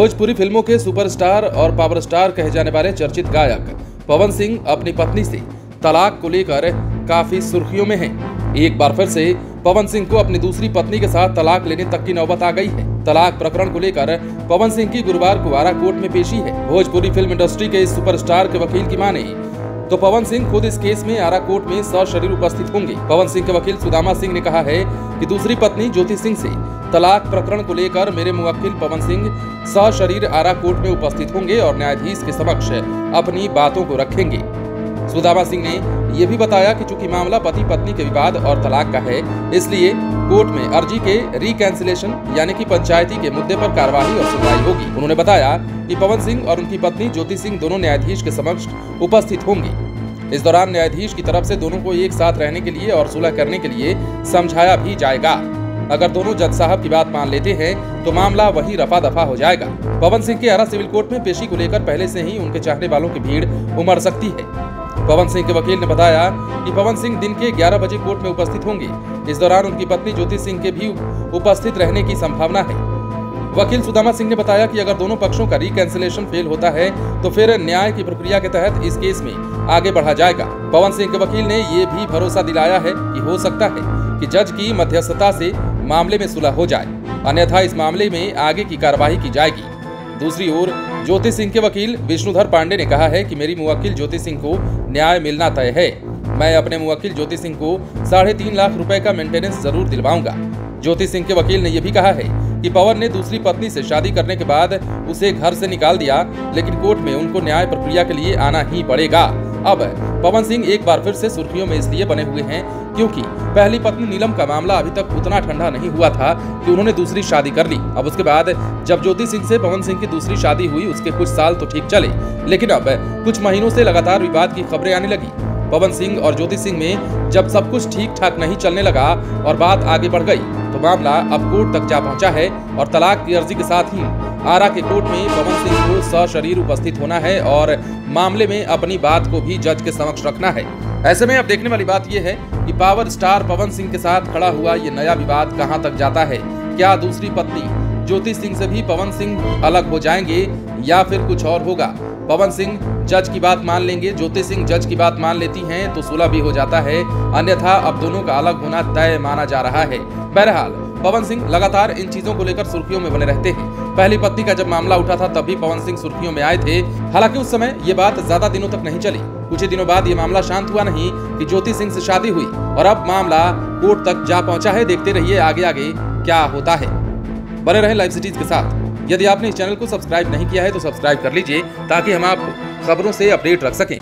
भोजपुरी फ़िल्मों के सुपरस्टार और पावर स्टार कहे जाने वाले चर्चित गायक पवन सिंह अपनी पत्नी से तलाक को लेकर काफ़ी सुर्खियों में हैं। एक बार फिर से पवन सिंह को अपनी दूसरी पत्नी के साथ तलाक लेने तक की नौबत आ गई है तलाक प्रकरण को लेकर पवन सिंह की गुरुवार को आरा कोर्ट में पेशी है भोजपुरी फ़िल्म इंडस्ट्री के सुपरस्टार के वकील की माने तो पवन सिंह खुद इस केस में आरा कोर्ट में सशरीर उपस्थित होंगे। पवन सिंह के वकील सुदामा सिंह ने कहा है कि दूसरी पत्नी ज्योति सिंह से तलाक प्रकरण को लेकर मेरे मुवक्किल पवन सिंह सशरीर आरा कोर्ट में उपस्थित होंगे और न्यायाधीश के समक्ष अपनी बातों को रखेंगे। सुदामा सिंह ने यह भी बताया कि चूँकि मामला पति पत्नी के विवाद और तलाक का है, इसलिए कोर्ट में अर्जी के रिकैंसिलेशन, यानी कि पंचायती के मुद्दे पर कार्रवाई और सुनवाई होगी। उन्होंने बताया कि पवन सिंह और उनकी पत्नी ज्योति सिंह दोनों न्यायाधीश के समक्ष उपस्थित होंगे। इस दौरान न्यायाधीश की तरफ़ से दोनों को एक साथ रहने के लिए और सुलह करने के लिए समझाया भी जाएगा। अगर दोनों जज साहब की बात मान लेते हैं तो मामला वही रफा दफ़ा हो जाएगा। पवन सिंह के आरा सिविल कोर्ट में पेशी को लेकर पहले से ही उनके चाहने वालों की भीड़ उमड़ सकती है। पवन सिंह के वकील ने बताया कि पवन सिंह दिन के 11 बजे कोर्ट में उपस्थित होंगे। इस दौरान उनकी पत्नी ज्योति सिंह के भी उपस्थित रहने की संभावना है। वकील सुदामा सिंह ने बताया कि अगर दोनों पक्षों का रिकैंसिलेशन फेल होता है तो फिर न्याय की प्रक्रिया के तहत इस केस में आगे बढ़ा जाएगा। पवन सिंह के वकील ने ये भी भरोसा दिलाया है कि हो सकता है कि जज की मध्यस्थता से मामले में सुलह हो जाए। अन्यथा इस मामले में आगे की कार्यवाही की जाएगी। दूसरी ओर, ज्योति सिंह के वकील विष्णुधर पांडे ने कहा है कि मेरी मुवक्किल ज्योति सिंह को न्याय मिलना तय है। मैं अपने मुवक्किल ज्योति सिंह को साढ़े तीन लाख रुपए का मेंटेनेंस ज़रूर दिलवाऊँगा। ज्योति सिंह के वकील ने यह भी कहा है कि पवन ने दूसरी पत्नी से शादी करने के बाद उसे घर से निकाल दिया, लेकिन कोर्ट में उनको न्याय प्रक्रिया के लिए आना ही पड़ेगा। अब, पवन सिंह एक बार फिर से सुर्खियों में इसलिए बने हुए हैं क्योंकि पहली पत्नी नीलम का मामला अभी तक उतना ठंडा नहीं हुआ था कि उन्होंने दूसरी शादी कर ली। अब उसके बाद, जब ज्योति सिंह से पवन सिंह की दूसरी शादी हुई, उसके कुछ साल तो ठीक चले। लेकिन अब, कुछ महीनों से लगातार विवाद की खबरें आने लगी। पवन सिंह और ज्योति सिंह में जब सब कुछ ठीक ठाक नहीं चलने लगा और बात आगे बढ़ गई तो मामला अब कोर्ट तक जा पहुँचा है और तलाक की अर्जी के साथ ही आरा के कोर्ट में पवन सिंह को सशरीर उपस्थित होना है और मामले में अपनी बात को भी जज के समक्ष रखना है। ऐसे में अब देखने वाली बात यह है कि पावर स्टार पवन सिंह के साथ खड़ा हुआ ये नया विवाद कहाँ तक जाता है? क्या दूसरी पत्नी ज्योति सिंह से भी पवन सिंह अलग हो जाएँगे या फिर कुछ और होगा। पवन सिंह जज की बात मान लेंगे, ज्योति सिंह जज की बात मान लेती हैं तो सुलह भी हो जाता है। अन्यथा अब दोनों का अलग होना तय माना जा रहा है। बहरहाल, पवन सिंह लगातार इन चीज़ों को लेकर सुर्खियों में बने रहते हैं। पहली पत्नी का जब मामला उठा था, तब भी पवन सिंह सुर्खियों में आए थे। हालाँकि उस समय ये बात ज़्यादा दिनों तक नहीं चली। कुछ ही दिनों बाद ये मामला शांत हुआ नहीं कि ज्योति सिंह से शादी हुई और अब मामला कोर्ट तक जा पहुँचा है। देखते रहिए आगे आगे क्या होता है। बने रहे लाइव सिटीज़ के साथ। यदि आपने इस चैनल को सब्सक्राइब नहीं किया है तो सब्सक्राइब कर लीजिए, ताकि हम आपको खबरों से अपडेट रख सकें।